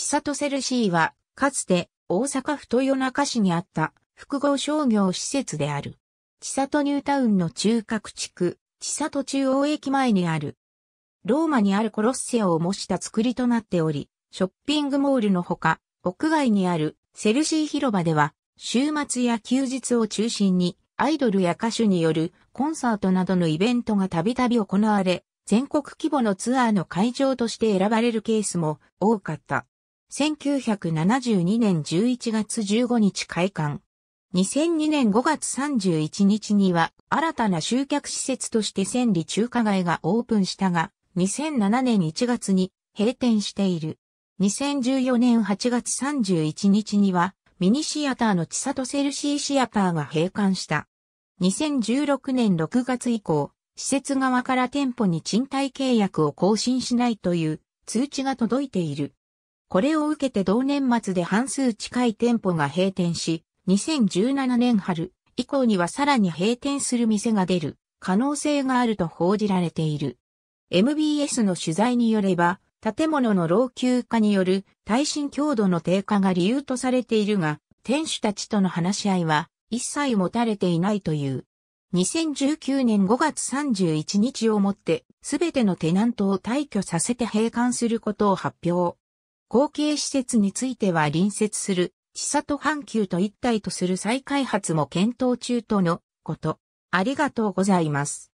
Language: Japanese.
千里セルシーは、かつて大阪府豊中市にあった複合商業施設である。千里ニュータウンの中核地区、千里中央駅前にある。ローマにあるコロッセオを模した作りとなっており、ショッピングモールのほか、屋外にあるセルシー広場では、週末や休日を中心に、アイドルや歌手によるコンサートなどのイベントがたびたび行われ、全国規模のツアーの会場として選ばれるケースも多かった。1972年11月15日開館。2002年5月31日には新たな集客施設として千里中華街がオープンしたが、2007年1月に閉店している。2014年8月31日にはミニシアターの千里セルシーシアターが閉館した。2016年6月以降、施設側から店舗に賃貸契約を更新しないという通知が届いている。これを受けて同年末で半数近い店舗が閉店し、2017年春以降にはさらに閉店する店が出る可能性があると報じられている。MBS の取材によれば、建物の老朽化による耐震強度の低下が理由とされているが、店主たちとの話し合いは一切持たれていないという。2019年5月31日をもって、すべてのテナントを退去させて閉館することを発表。後継施設については隣接する千里阪急と一体とする再開発も検討中とのこと。ありがとうございます。